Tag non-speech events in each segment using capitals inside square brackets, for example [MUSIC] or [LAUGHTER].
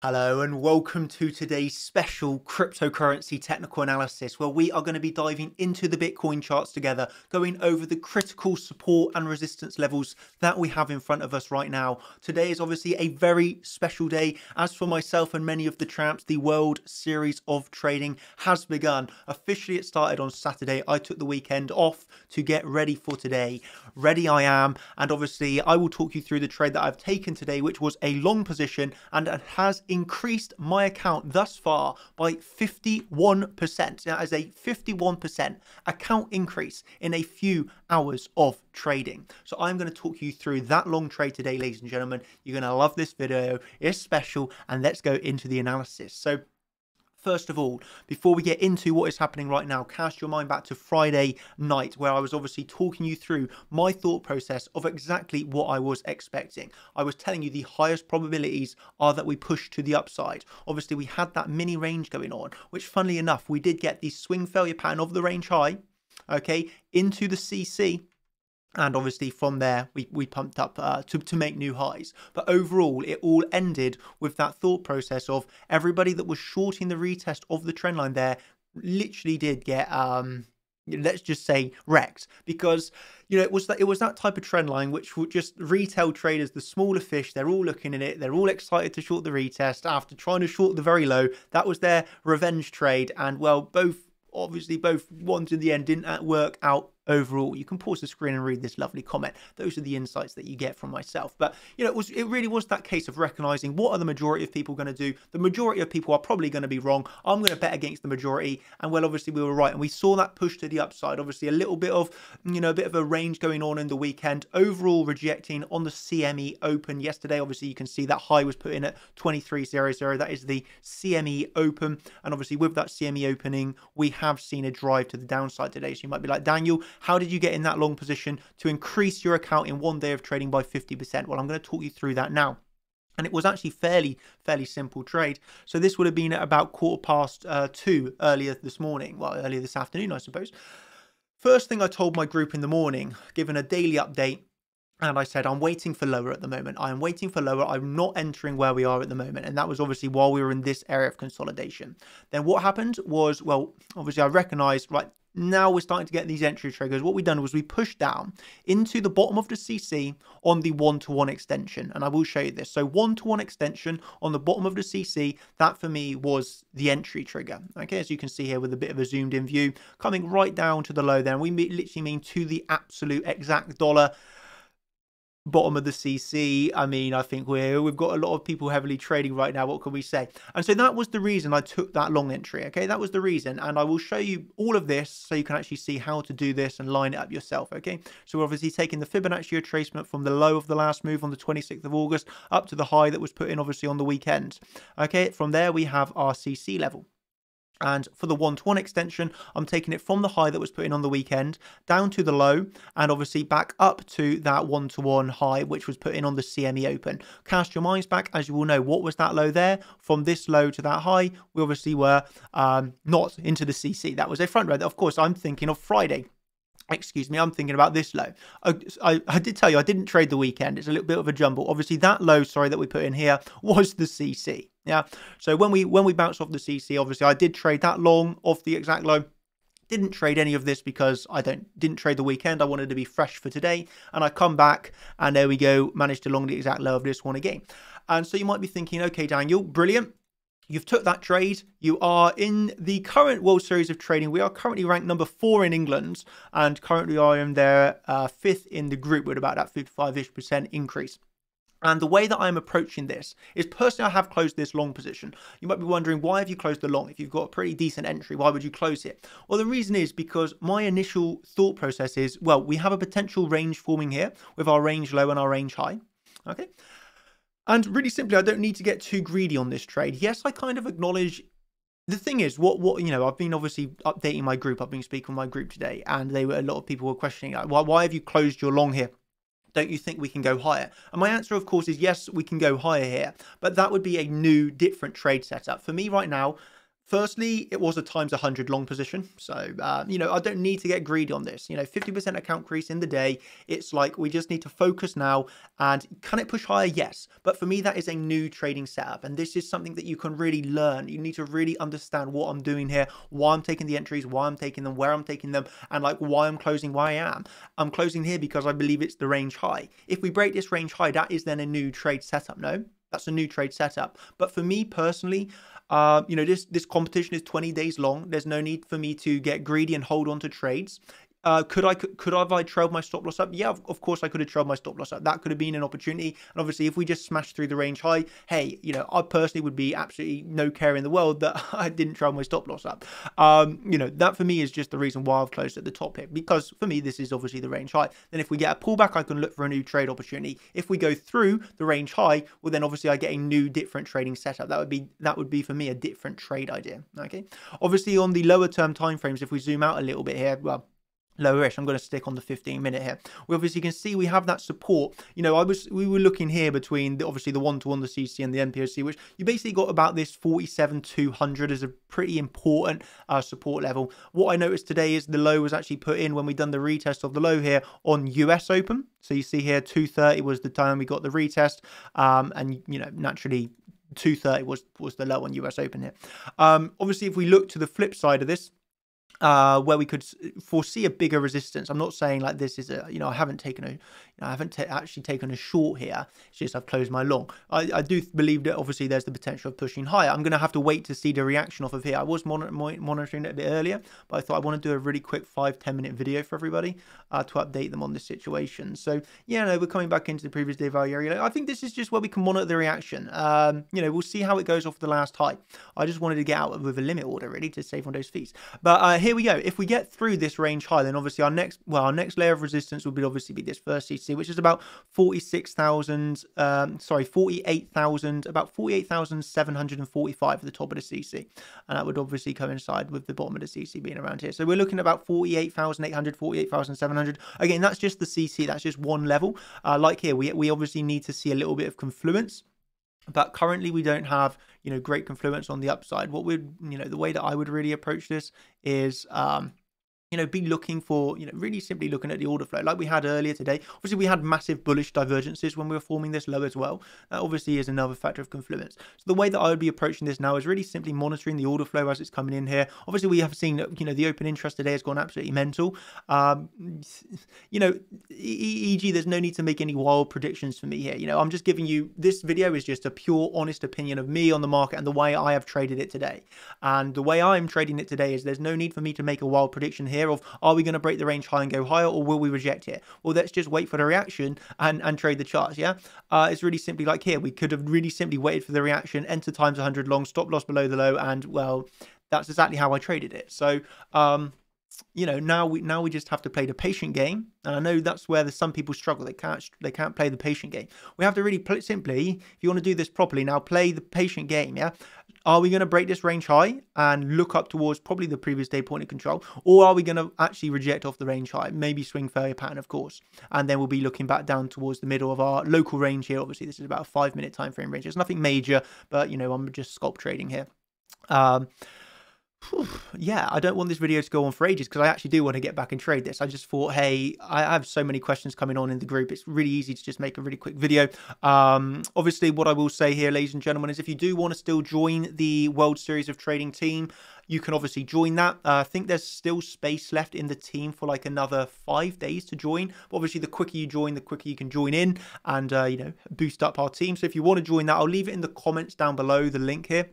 Hello and welcome to today's special cryptocurrency technical analysis where we are going to be diving into the Bitcoin charts together, going over the critical support and resistance levels that we have in front of us right now. Today is obviously a very special day. As for myself and many of the tramps, the World Series of Trading has begun. Officially, it started on Saturday. I took the weekend off to get ready for today. Ready I am, and obviously, I will talk you through the trade that I've taken today, which was a long position and it has increased my account thus far by 51%. That is a 51% account increase in a few hours of trading. So I'm going to talk you through that long trade today, ladies and gentlemen. You're going to love this video. It's special, and let's go into the analysis. So First of all, before we get into what is happening right now, cast your mind back to Friday night, where I was obviously talking you through my thought process of exactly what I was expecting. I was telling you the highest probabilities are that we push to the upside. Obviously, we had that mini range going on, which, funnily enough, we did get the swing failure pattern of the range high, okay, into the CC and obviously from there we, we pumped up uh, to, to make new highs. But overall it all ended with that thought process of everybody that was shorting the retest of the trend line there literally did get um let's just say wrecked. Because you know it was that it was that type of trend line which would just retail traders the smaller fish they're all looking at it they're all excited to short the retest after trying to short the very low. That was their revenge trade. And well both obviously both ones in the end didn't work out overall. You can pause the screen and read this lovely comment. Those are the insights that you get from myself. But you know, it was it really was that case of recognizing what are the majority of people going to do. The majority of people are probably going to be wrong. I'm going to bet against the majority, and well, obviously we were right, and we saw that push to the upside. Obviously, a little bit of you know a bit of a range going on in the weekend. Overall, rejecting on the CME Open yesterday. Obviously, you can see that high was put in at 23.00. That is the CME Open, and obviously with that CME opening, we have seen a drive to the downside today. So you might be like Daniel, how did you get in that long position to increase your account in one day of trading by 50%? Well, I'm going to talk you through that now and it was actually fairly fairly simple trade so this would have been at about quarter past uh, two earlier this morning well earlier this afternoon i suppose first thing i told my group in the morning given a daily update and I said, I'm waiting for lower at the moment. I am waiting for lower. I'm not entering where we are at the moment. And that was obviously while we were in this area of consolidation. Then what happened was, well, obviously I recognized, right, now we're starting to get these entry triggers. What we've done was we pushed down into the bottom of the CC on the one-to-one extension. And I will show you this. So one-to-one extension on the bottom of the CC, that for me was the entry trigger. Okay, as you can see here with a bit of a zoomed in view, coming right down to the low there. And we literally mean to the absolute exact dollar bottom of the CC. I mean, I think we're we've got a lot of people heavily trading right now. What can we say? And so that was the reason I took that long entry. Okay, that was the reason, and I will show you all of this so you can actually see how to do this and line it up yourself. Okay, so we're obviously taking the Fibonacci retracement from the low of the last move on the 26th of August up to the high that was put in obviously on the weekend. Okay, from there we have our CC level. And for the one-to-one extension, I'm taking it from the high that was put in on the weekend down to the low and obviously back up to that one-to-one high which was put in on the CME Open. Cast your minds back, as you will know, what was that low there? From this low to that high, we obviously were um, not into the CC. That was a front row. Of course, I'm thinking of Friday excuse me, I'm thinking about this low. I, I, I, did tell you I didn't trade the weekend. It's a little bit of a jumble. Obviously, that low, sorry, that we put in here was the CC. Yeah. So when we when we bounced off the CC, obviously I did trade that long off the exact low. Didn't trade any of this because I don't didn't trade the weekend. I wanted to be fresh for today, and I come back and there we go, managed to long the exact low of this one again. And so you might be thinking, okay, Daniel, brilliant. You've took that trade. You are in the current World Series of Trading. We are currently ranked number four in England, and currently I am there uh, fifth in the group with about that 55-ish percent increase. And the way that I'm approaching this is personally, I have closed this long position. You might be wondering, why have you closed the long? If you've got a pretty decent entry, why would you close it? Well, the reason is because my initial thought process is, well, we have a potential range forming here with our range low and our range high. Okay. And really simply, I don't need to get too greedy on this trade. Yes, I kind of acknowledge the thing is, what what you know, I've been obviously updating my group. I've been speaking with my group today, and they were a lot of people were questioning, why why have you closed your long here? Don't you think we can go higher? And my answer, of course, is yes, we can go higher here, but that would be a new, different trade setup for me right now. Firstly, it was a times 100 long position. So, uh, you know, I don't need to get greedy on this. You know, 50% account crease in the day. It's like we just need to focus now. And can it push higher? Yes. But for me, that is a new trading setup. And this is something that you can really learn. You need to really understand what I'm doing here, why I'm taking the entries, why I'm taking them, where I'm taking them, and like why I'm closing why I am. I'm closing here because I believe it's the range high. If we break this range high, that is then a new trade setup. No, that's a new trade setup. But for me personally, uh, you know, this this competition is 20 days long. There's no need for me to get greedy and hold on to trades. Uh, could I could I have I trailed my stop loss up? Yeah, of, of, course I could have trailed my stop loss up. That could have been an opportunity. And obviously, if we just smashed through the range high, hey, you know, I personally would be absolutely no care in the world that [LAUGHS] I didn't trail my stop loss up. Um, you know, that for me is just the reason why I've closed at the top here because for me this is obviously the range high. Then if we get a pullback, I can look for a new trade opportunity. If we go through the range high, well then obviously I get a new different trading setup. That would be that would be for me a different trade idea. Okay, obviously on the lower term time frames, if we zoom out a little bit here, well lowerish. I'm going to stick on the 15 minute here. We obviously can see we have that support. You know, I was we were looking here between the, obviously the one to one the CC and the NPOC, which you basically got about this 47 200 as a pretty important uh, support level. What I noticed today is the low was actually put in when we done the retest of the low here on US Open. So you see here 230 was the time we got the retest, um, and you know naturally 230 was was the low on US Open here. Um, obviously, if we look to the flip side of this uh, where we could foresee a bigger resistance. I'm not saying like this is a, you know, I haven't taken a, you know, I haven't actually taken a short here. It's just I've closed my long. I, I do believe that obviously there's the potential of pushing higher. I'm going to have to wait to see the reaction off of here. I was mon monitoring it a bit earlier, but I thought I want to do a really quick five, 10 minute video for everybody uh, to update them on the situation. So yeah, no, we're coming back into the previous day value area. I think this is just where we can monitor the reaction. Um, you know, we'll see how it goes off the last high. I just wanted to get out with a limit order really to save on those fees. But uh, here we go. If we get through this range high, then obviously our next, well, our next layer of resistance would be obviously be this first CC, which is about 46,000, um, sorry, 48,000, about 48,745 at the top of the CC. And that would obviously coincide with the bottom of the CC being around here. So we're looking at about 48,800, 48,700. Again, that's just the CC. That's just one level. Uh, like here, we, we obviously need to see a little bit of confluence but currently we don't have you know great confluence on the upside. What would you know the way that i would really approach this is um you know, be looking for, you know, really simply looking at the order flow like we had earlier today. Obviously, we had massive bullish divergences when we were forming this low as well. That obviously is another factor of confluence. So the way that I would be approaching this now is really simply monitoring the order flow as it's coming in here. Obviously, we have seen you know, the open interest today has gone absolutely mental. Um, [LAUGHS] you know, e.g., there's no need to make any wild predictions for me here. You know, I'm just giving you, this video is just a pure, honest opinion of me on the market and the way I have traded it today. And the way I'm trading it today is there's no need for me to make a wild prediction here here of are we going to break the range high and go higher or will we reject it? Well, let's just wait for the reaction and, and trade the charts, yeah? Uh, it's really simply like here. We could have really simply waited for the reaction, enter times 100 long, stop loss below the low, and, well, that's exactly how I traded it. So, um, you know now we now we just have to play the patient game. And i know that's where some people struggle. They can't they can't play the patient game. We have to really play simply if you want to do this properly now play the patient game yeah? Are we going to break this range high and look up towards probably the previous day point of control or are we going to actually reject off the range high? Maybe swing failure pattern of course. And then we'll be looking back down towards the middle of our local range here. Obviously this is about a five minute time frame range. It's nothing major but you know i'm just scalp trading here. Um yeah, I don't want this video to go on for ages because I actually do want to get back and trade this. I just thought, hey, I have so many questions coming on in the group. It's really easy to just make a really quick video. Um, obviously, what I will say here, ladies and gentlemen, is if you do want to still join the World Series of Trading team, you can obviously join that. Uh, I think there's still space left in the team for like another five days to join. But obviously, the quicker you join, the quicker you can join in and, uh, you know, boost up our team. So if you want to join that, I'll leave it in the comments down below, the link here.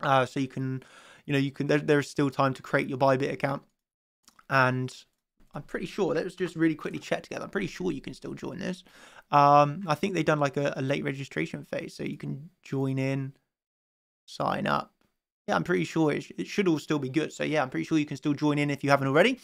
Uh, so you can you know, you can there, there's still time to create your Bybit account. And I'm pretty sure, let's just really quickly check together. I'm pretty sure you can still join this. Um, I think they've done like a, a late registration phase, so you can join in, sign up. Yeah, I'm pretty sure it, sh it should all still be good. So yeah, I'm pretty sure you can still join in if you haven't already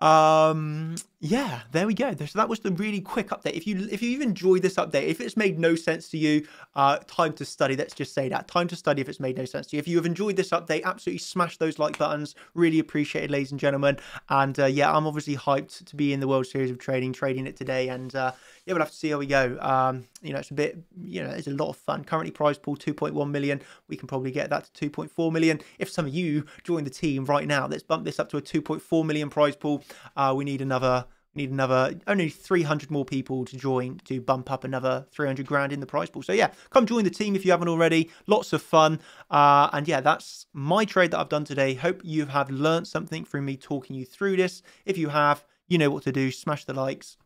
um yeah there we go. So that was the really quick update. If you if you've enjoyed this update if it's made no sense to you uh time to study let's just say that. Time to study if it's made no sense to you. If you have enjoyed this update absolutely smash those like buttons. Really appreciated ladies and gentlemen. And uh, yeah i'm obviously hyped to be in the world series of trading trading it today. And uh yeah, we'll have to see how we go. Um, you know, it's a bit, you know, it's a lot of fun. Currently, prize pool 2.1 million. We can probably get that to 2.4 million. If some of you join the team right now, let's bump this up to a 2.4 million prize pool. Uh, we need another we need another only 300 more people to join to bump up another 300 grand in the prize pool so yeah come join the team if you haven't already lots of fun uh, and yeah that's my trade that i've done today hope you have learned something from me talking you through this if you have you know what to do smash the likes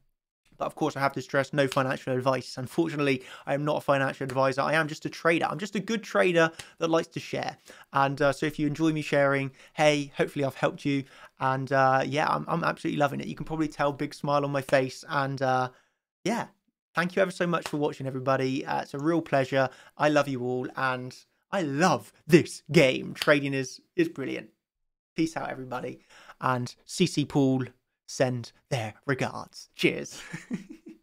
but of course, I have to stress no financial advice. Unfortunately, I am not a financial advisor. I am just a trader. I'm just a good trader that likes to share. And uh, so if you enjoy me sharing, hey, hopefully I've helped you. And uh, yeah, I'm, I'm absolutely loving it. You can probably tell big smile on my face. And uh, yeah, thank you ever so much for watching, everybody. Uh, it's a real pleasure. I love you all. And I love this game. Trading is, is brilliant. Peace out, everybody. And CC Pool send their regards. Cheers. [LAUGHS]